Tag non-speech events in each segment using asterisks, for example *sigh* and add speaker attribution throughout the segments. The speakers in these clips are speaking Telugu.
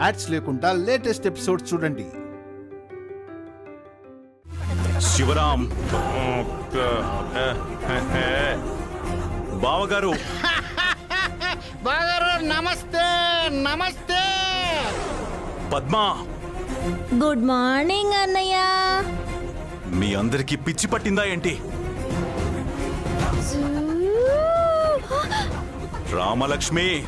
Speaker 1: యాడ్స్ లేకుండా లేటెస్ట్ ఎపిసోడ్ చూడండి.
Speaker 2: శివరాం బావగారు.
Speaker 3: బాగారు నమస్తే నమస్తే.
Speaker 2: పద్మా.
Speaker 4: గుడ్ మార్నింగ్ అన్నయ్య.
Speaker 2: మీ అందరికి పిచ్చి పట్టిందా ఏంటి? రామలక్ష్మి.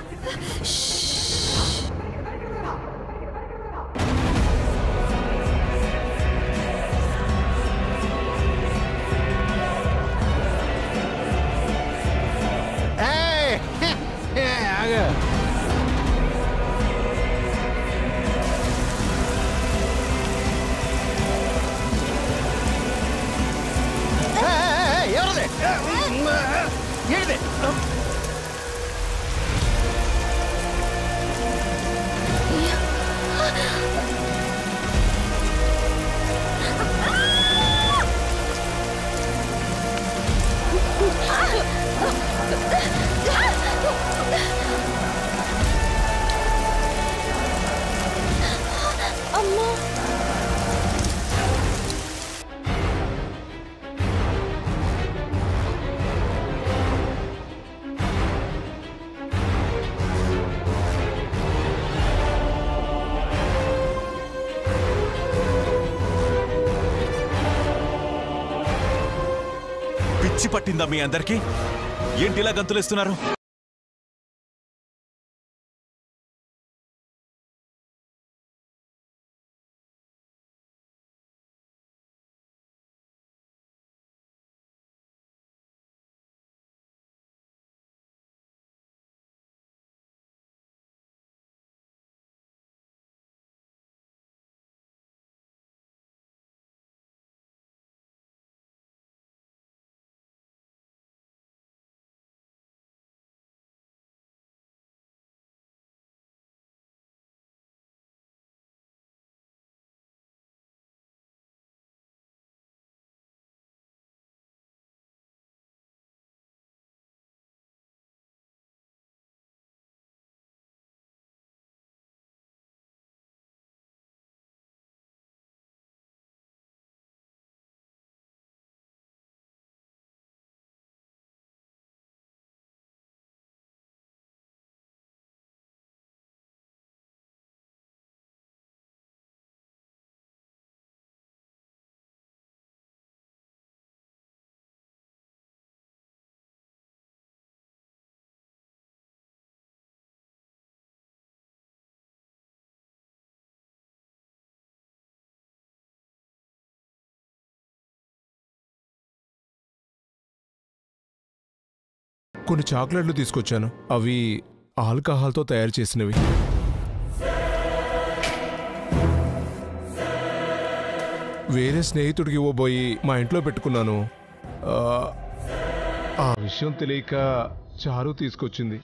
Speaker 2: పట్టిందా మీ అందరికీ? ఏంటి ఇలా గంతులేస్తున్నారు?
Speaker 5: కొన్ని చాక్లెట్లు తీసుకొచ్చాను. అవి ఆల్కహాల్తో తయారు చేసినవి. వేరే స్నేహితుడికి ఇవ్వబోయి మా ఇంట్లో పెట్టుకున్నాను. ఆ, ఆ విషయం తెలియక చారు తీసుకొచ్చింది.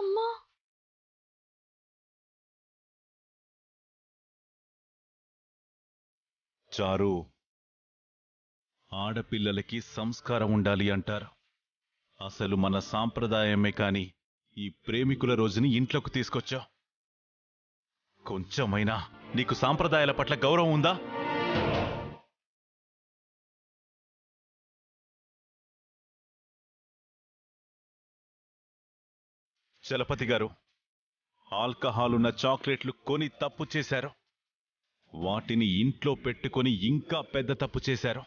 Speaker 4: అమ్మా!
Speaker 2: చారు ఆడపిల్లలకి సంస్కారం ఉండాలి అంటారు. అసలు మన సాంప్రదాయమే కాని ఈ ప్రేమికుల రోజుని ఇంట్లోకి తీసుకొచ్చా? కొంచెమైనా నీకు సాంప్రదాయాల పట్ల గౌరవం ఉందా? చలపతి గారు ఆల్కహాల్ ఉన్న చాక్లెట్లు కొని తప్పు చేశారు. వాటిని ఇంట్లో పెట్టుకొని ఇంకా పెద్ద తప్పు చేశారు.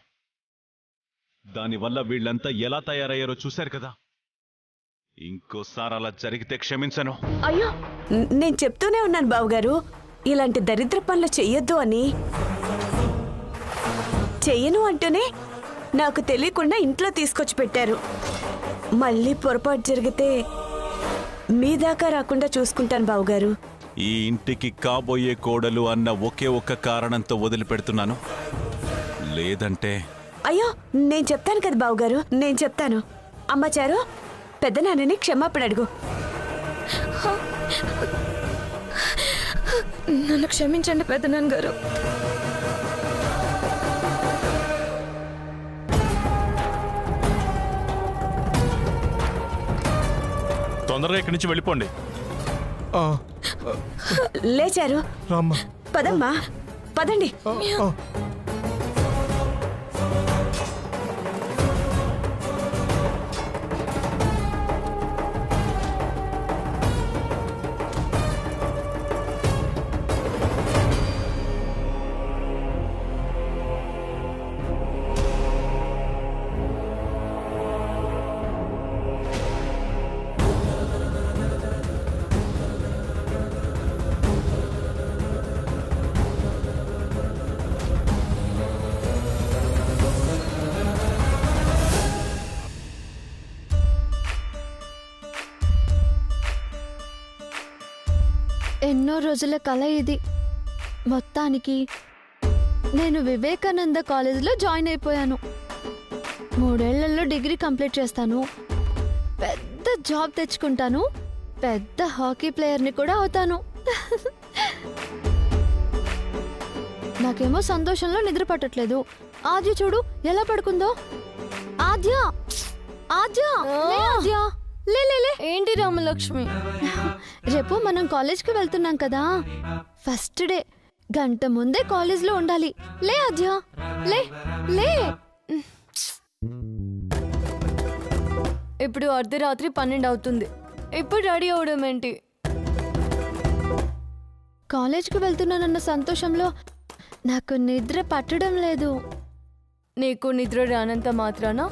Speaker 2: దానివల్ల వీళ్ళంతా ఎలా తయారయ్యారో చూశారు కదా. ఇంకోసారి అలా జరిగితే క్షమించను.
Speaker 6: అయ్యో! నేను చెప్తూనే ఉన్నాను బావుగారు. ఇలాంటి దరిద్ర పనులు చెయ్యొద్దు అని. చెయ్యను అంటూనే నాకు తెలియకుండా ఇంట్లో తీసుకొచ్చి పెట్టారు. మళ్ళీ పొరపాటు జరిగితే మీ దాకా రాకుండా చూసుకుంటాను బావగారు.
Speaker 2: ఈ ఇంటికి కాబోయే కోడలు అన్న ఒకే ఒక్క కారణంతో వదిలిపెడుతున్నాను. లేదంటే
Speaker 6: అయ్యో నేను చెప్తాను కదా బావగారు నేను చెప్తాను. అమ్మచారు పెద్దనాన్నని క్షమాపణ అడుగు. నన్ను క్షమించండి పెద్దనాన్న గారు
Speaker 7: తొందరగా ఇక్కడి నుంచి వెళ్ళిపోండి.
Speaker 6: లేచారు
Speaker 5: రామ్మా.
Speaker 6: పదమ్మా. పదండి.
Speaker 8: ఎన్నో రోజుల కల ఇది. మొత్తానికి నేను వివేకానంద కాలేజీలో జాయిన్ అయిపోయాను. మూడేళ్ళలో డిగ్రీ కంప్లీట్ చేస్తాను. పెద్ద జాబ్ తెచ్చుకుంటాను. పెద్ద హాకీ ప్లేయర్ని కూడా అవుతాను. నాకేమో సంతోషంలో నిద్ర పట్టట్లేదు. ఆద్య చూడు ఎలా పడుకుందో? ఆద్య! ఆద్య! లే ఆద్య! లే లే లే!
Speaker 4: ఏంటి రామలక్ష్మి?
Speaker 8: రేపు మనం కాలేజ్కి వెళ్తున్నాం కదా. First day. గంట ముందే కాలేజ్లో ఉండాలి. లే అద్య లే లే.
Speaker 4: ఇప్పుడు అర్ధరాత్రి పన్నెండు అవుతుంది. ఇప్పుడు రెడీ అవడం ఏంటి?
Speaker 8: కాలేజ్కి వెళ్తున్నానన్న సంతోషంలో నాకు నిద్ర పట్టడం లేదు.
Speaker 4: నీకు నిద్ర రానంత మాత్రాన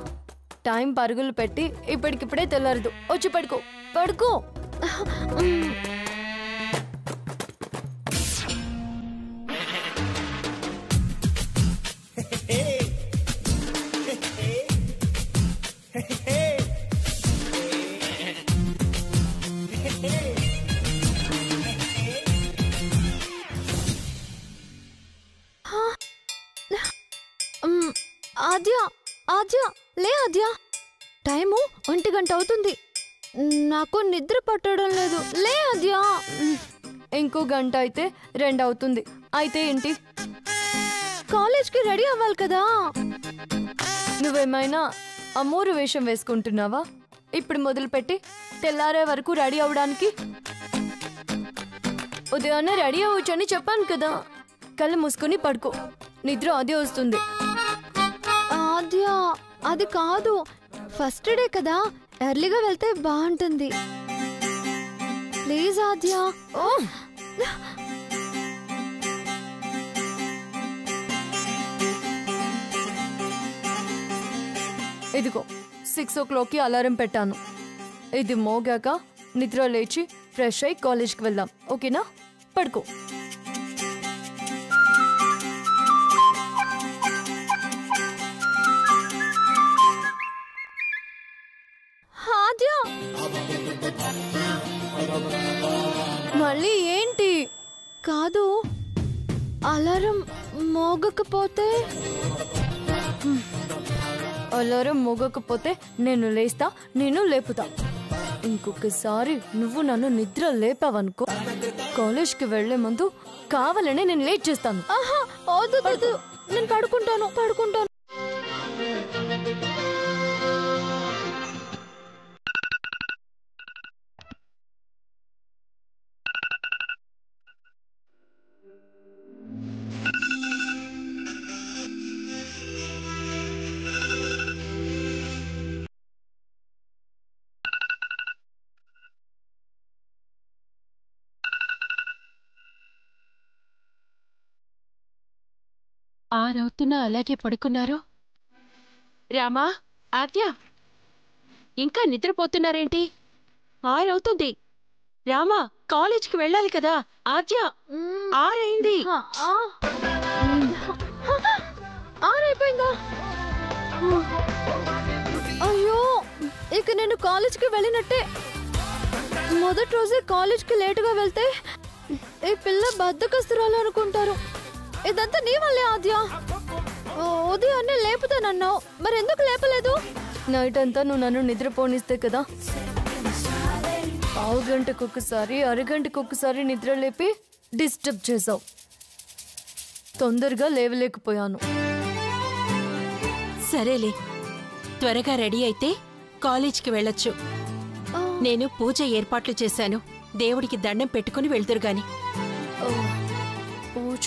Speaker 4: టైం పరుగులు పెట్టి ఇప్పటికిప్పుడే తెల్లారదు. వచ్చి పడుకో. పడుకో.
Speaker 8: ఆద్య ఆద్య లే ఆద్య. టైము ఒంటి గంట అవుతుంది. నాకు నిద్ర పట్టడం లేదు. లే అద్యా
Speaker 4: ఇంకో గంట అయితే రెండు అవుతుంది అయితే ఏంటి?
Speaker 8: కాలేజ్కి రెడీ అవ్వాలి కదా.
Speaker 4: నువ్వేమైనా అమ్మూరు వేషం వేసుకుంటున్నావా? ఇప్పుడు మొదలుపెట్టి తెల్లారే వరకు రెడీ అవడానికి ఉదయాన్నే రెడీ అవ్వచ్చని చెప్పాను కదా. కళ్ళు మూసుకొని పడుకో. నిద్ర అదే వస్తుంది.
Speaker 8: ఆద్య అది కాదు. ఫస్ట్ డే కదా. ఎర్లీగా వెళ్తే బాగుంటుంది. ప్లీజ్ ఆద్య. ఓ.
Speaker 4: ఇదిగో సిక్స్ ఓ క్లాక్కి అలారం పెట్టాను. ఇది మోగాక నిద్ర లేచి ఫ్రెష్ అయి కాలేజ్కి వెళ్దాం. ఓకేనా? పడుకో.
Speaker 8: కాదు అలారం మోగకపోతే?
Speaker 4: అలారం మోగకపోతే నేను లేస్తా నేను లేపుతా. ఇంకొకసారి నువ్వు నన్ను నిద్ర లేపావనుకో కాలేజ్కి వెళ్ళే ముందు కావాలనే నేను లేట్ చేస్తాను.
Speaker 8: ఆహా నేను పడుకుంటాను పడుకుంటాను.
Speaker 9: ఆరవుతున్నా అలాగే పడుకున్నారు? రామా ఆద్య ఇంకా నిద్రపోతున్నారేంటి? ఆరవుతుంది. రామా కాలేజ్కి వెళ్ళాలి కదా. ఆద్య ఆరైంది.
Speaker 8: ఆరైపోయిందా? అయ్యో ఇక నేను కాలేజ్కి వెళ్ళినట్టే. మొదటి రోజే కాలేజ్కి లేటుగా వెళ్తే ఈ పిల్ల బద్దకస్తురాలు అనుకుంటారు. ఇదంతా నీ వల్లే ఆద్య. ఓ, ఉదయాన్నే లేపుతానన్నావు. మరి ఎందుకు లేపలేదు?
Speaker 4: నైట్ అంతా నువ్వు నన్ను నిద్రపోనిస్తే కదా. పావు గంటకు ఒకసారి అరగంటకు ఒకసారి నిద్ర లేపి డిస్టర్బ్ చేసావు తొందరగా లేవలేకపోయాను.
Speaker 9: సరేలే. త్వరగా రెడీ అయితే కాలేజ్కి వెళ్ళొచ్చు. నేను పూజ ఏర్పాట్లు చేశాను. దేవుడికి దండం పెట్టుకుని వెళ్తురు గాని.
Speaker 4: ఓ, పూజ.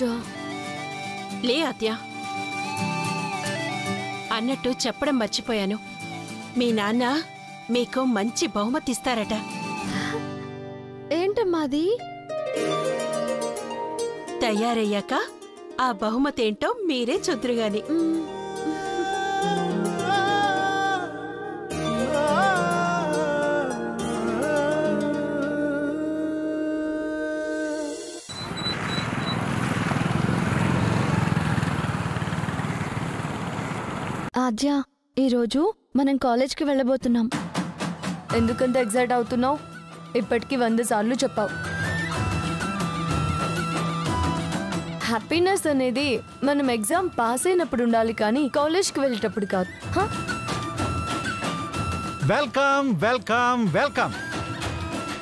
Speaker 9: లే అత్య అన్నట్టు చెప్పడం మర్చిపోయాను. మీ నాన్న మీకు మంచి బహుమతి ఇస్తారట.
Speaker 8: ఏంటమ్మా అది?
Speaker 9: తయారయ్యాక ఆ బహుమతి ఏంటో మీరే చూద్దురుగాని.
Speaker 8: ఆద్య ఈరోజు మనం కాలేజ్కి వెళ్ళబోతున్నాం.
Speaker 4: ఎందుకంత ఎగ్జైట్ అవుతున్నావు? ఇప్పటికి వంద సార్లు చెప్పావు. హ్యాపీనెస్ అనేది మనం ఎగ్జామ్ పాస్ అయినప్పుడు ఉండాలి కానీ కాలేజ్కి వెళ్ళేటప్పుడు కాదు?
Speaker 3: Welcome welcome welcome.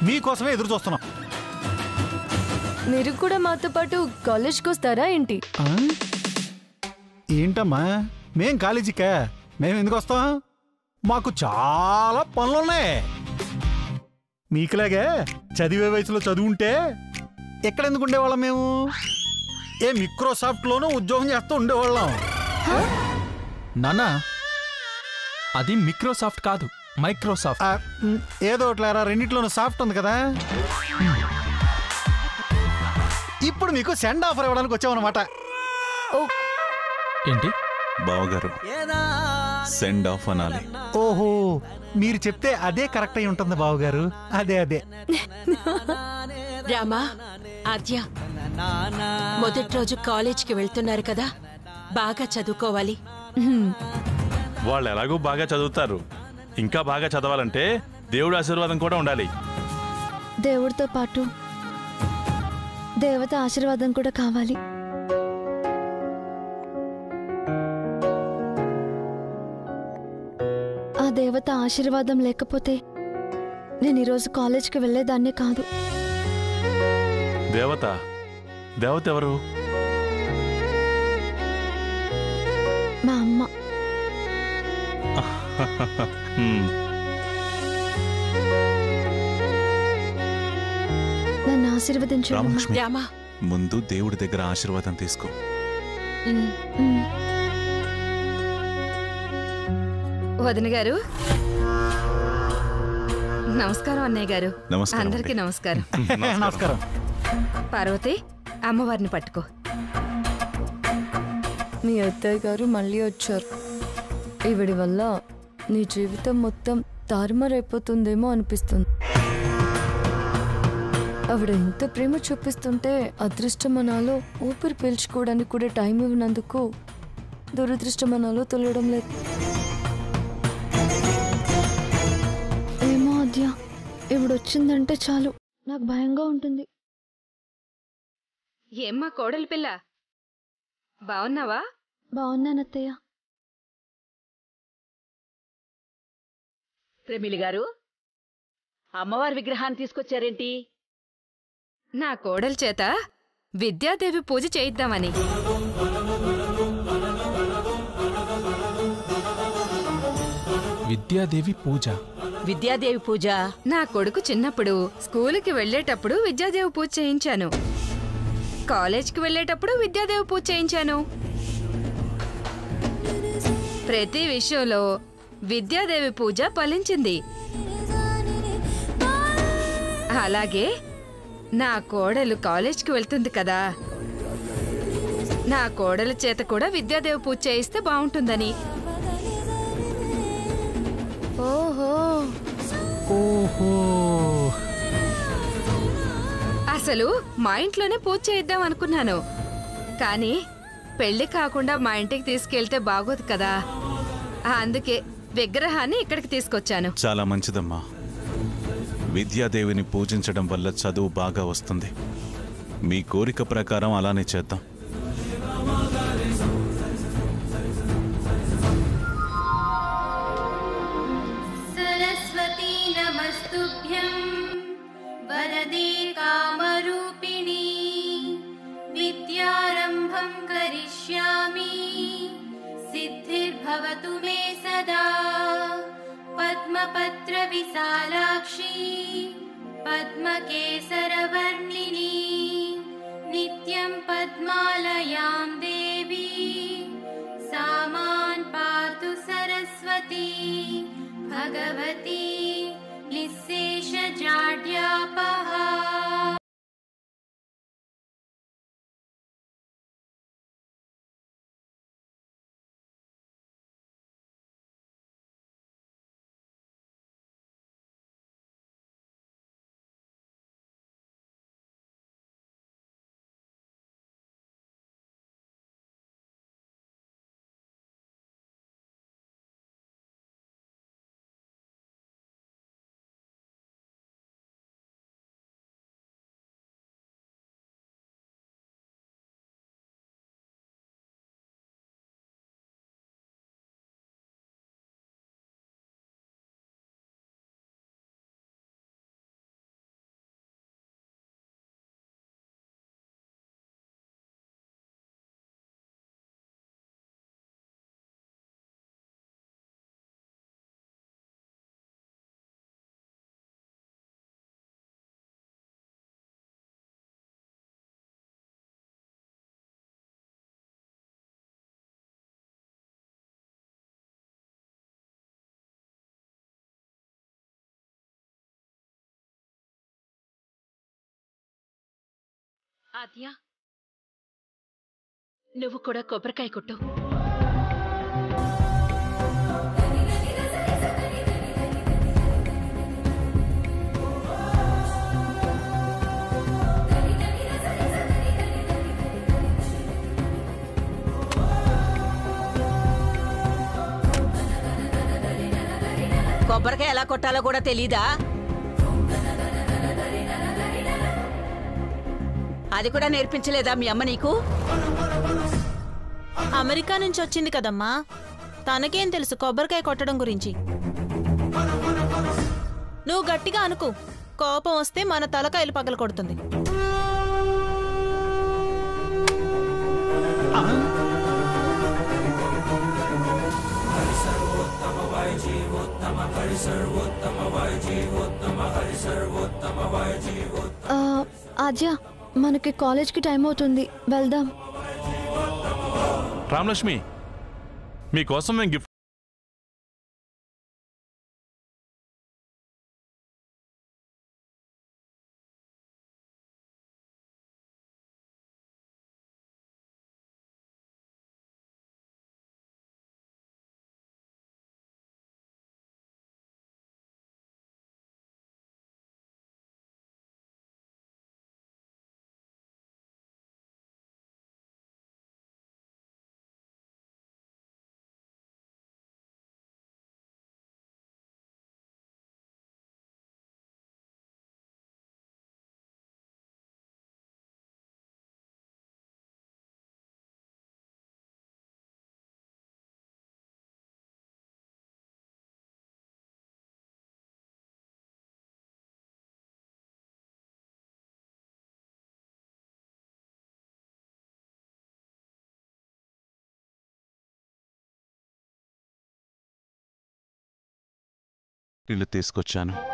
Speaker 3: మీకోసమే ఎదురు చూస్తున్నాం.
Speaker 4: మీరు కూడా మాతో పాటు కాలేజ్కి వస్తారా ఏంటి?
Speaker 3: ఏంటమ్మా? మేం కాలేజీకా. మేము ఎందుకు వస్తాం? మాకు చాలా పనులున్నాయి. మీకులాగే చదివే వయసులో చదువుంటే ఎక్కడ ఎందుకు ఉండేవాళ్ళం మేము? ఏ మిక్రోసాఫ్ట్లోనూ ఉద్యోగం చేస్తూ ఉండేవాళ్ళం.
Speaker 7: నానా అది మిక్రోసాఫ్ట్ కాదు మైక్రోసాఫ్ట్.
Speaker 3: ఏదో ఒకట్లేరా రెండిట్లోనూ సాఫ్ట్ ఉంది కదా. ఇప్పుడు మీకు సెండ్ ఆఫర్ ఇవ్వడానికి వచ్చామన్నమాట.
Speaker 4: ఓ
Speaker 7: ఏంటి?
Speaker 2: బావగారు సెండ్ ఆఫ్ అనాలి.
Speaker 3: ఓహో మీరు చెప్తే అదే కరెక్ట్ అయి ఉంటుంది బావగారు. అదే అదే. *laughs*
Speaker 9: రామా ఆద్య మొదటి రోజు కాలేజ్కి వెళ్తున్నారు కదా బాగా చదువుకోవాలి.
Speaker 7: వాళ్ళు ఎలాగో బాగా చదువుతారు. ఇంకా బాగా చదవాలంటే దేవుడి ఆశీర్వాదం కూడా ఉండాలి.
Speaker 8: దేవుడితో పాటు దేవత ఆశీర్వాదం కూడా కావాలి. దేవత ఆశీర్వాదం లేకపోతే నేను ఈరోజు కాలేజ్కి వెళ్ళేదాన్నే కాదు.
Speaker 7: దేవత? దేవత ఎవరు?
Speaker 8: మా అమ్మ.
Speaker 7: హ్మ్,
Speaker 8: నన్ను ఆశీర్వదించు.
Speaker 2: రామలక్ష్మి ముందు దేవుడి దగ్గర ఆశీర్వాదం తీసుకో.
Speaker 10: వదిన గారు. నమస్కారం అన్నయ్య గారు.
Speaker 2: నమస్కారం
Speaker 10: అందరికీ
Speaker 2: అండి. *laughs*
Speaker 10: నమస్కారం.
Speaker 3: నమస్కారం.
Speaker 10: పార్వతి అమ్మవారిని పట్టుకో.
Speaker 4: మీ అత్తయ్య గారు మళ్ళీ వచ్చారు. ఈవిడి వల్ల నీ జీవితం మొత్తం తారుమారైపోతుందేమో అనిపిస్తుంది. ఆవిడ ఎంత ప్రేమ చూపిస్తుంటే అదృష్టమనాలో ఊపిరి పీల్చుకోవడానికి కూడా టైం ఇవ్వనందుకు దురదృష్టమనాలో తెలియడం లేదు.
Speaker 8: అద్య ఇప్పుడు వచ్చిందంటే చాలు. నాకు భయంగా ఉంటుంది.
Speaker 10: ఏమ్మా కోడలి పిల్ల? బాగున్నావా
Speaker 8: బాగున్నానత్తయ్య
Speaker 11: ప్రమిలి గారు అమ్మవారి విగ్రహాన్ని తీసుకొచ్చారేంటి?
Speaker 10: నా కోడలి చేత విద్యాదేవి పూజ చేయిద్దామని.
Speaker 7: విద్యాదేవి పూజ.
Speaker 11: విద్యాదేవి పూజ.
Speaker 10: నా కొడుకు చిన్నప్పుడు స్కూలుకి వెళ్ళేటప్పుడు విద్యాదేవి పూజ చేయించాను. కాలేజ్కి వెళ్ళేటప్పుడు విద్యాదేవి పూజ చేయించాను. ప్రతి విషయంలో విద్యాదేవి పూజ ఫలించింది. అలాగే నా కోడలు కాలేజ్కి వెళ్తుంది కదా. నా కోడల చేత కూడా విద్యాదేవి పూజ చేయిస్తే బాగుంటుందని. అసలు మా ఇంట్లోనే పూజ చేయిద్దాం అనుకున్నాను. కానీ పెళ్ళి కాకుండా మా ఇంటికి తీసుకెళ్తే బాగోదు కదా. అందుకే విగ్రహాన్ని ఇక్కడికి తీసుకొచ్చాను.
Speaker 2: చాలా మంచిదమ్మా. విద్యాదేవిని పూజించడం వల్ల చదువు బాగా వస్తుంది. మీ కోరిక ప్రకారం అలానే చేద్దాం.
Speaker 12: पातु मे सदा। पद्मपत्रविशालाक्षी पद्मकेसरवर्णिनी नित्यं पद्मालयां देवी। सा मान् पातु सरस्वती भगवती निःशेषजाड्यापहा
Speaker 9: ఆద్య నువ్వు కూడా కొబ్బరికాయ కొట్టు.
Speaker 11: కొబ్బరికాయ ఎలా కొట్టాలో కూడా తెలీదా? అది కూడా నేర్పించలేదా మీ అమ్మ నీకు?
Speaker 13: అమెరికా నుంచి వచ్చింది కదమ్మా. తనకేం తెలుసు కొబ్బరికాయ కొట్టడం గురించి. నువ్వు గట్టిగా అనుకు. కోపం వస్తే మన తలకాయలు పగల కొడుతుంది
Speaker 8: ఆ, ఆద్య మనకి కాలేజ్కి టైం అవుతుంది. వెళ్దాం.
Speaker 7: రామలక్ష్మి మీకోసం మేము గిఫ్ట్
Speaker 2: నీళ్ళు తీసుకొచ్చాను.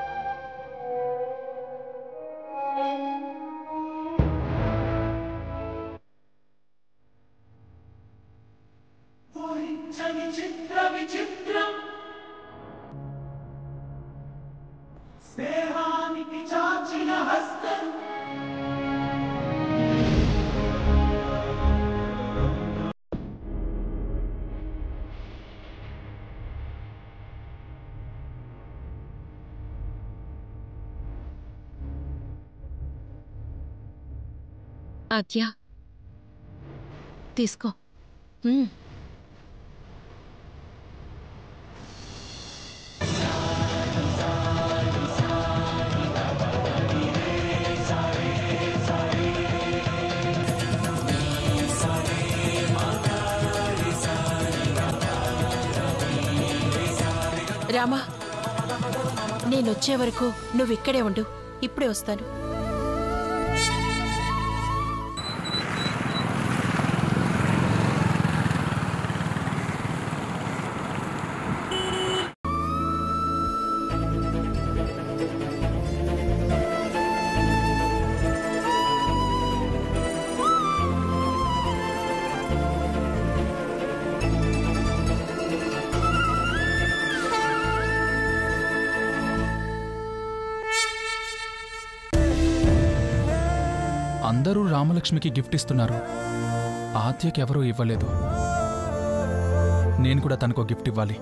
Speaker 9: ఆద్య తీసుకో. రామా నేనొచ్చే వరకు నువ్వు ఇక్కడే ఉండు. ఇప్పుడే వస్తాను.
Speaker 7: అందరూ రామలక్ష్మికి గిఫ్ట్ ఇస్తున్నారు. ఆద్యకి ఎవరూ ఇవ్వలేదు. నేను కూడా తనకు గిఫ్ట్ ఇవ్వాలి.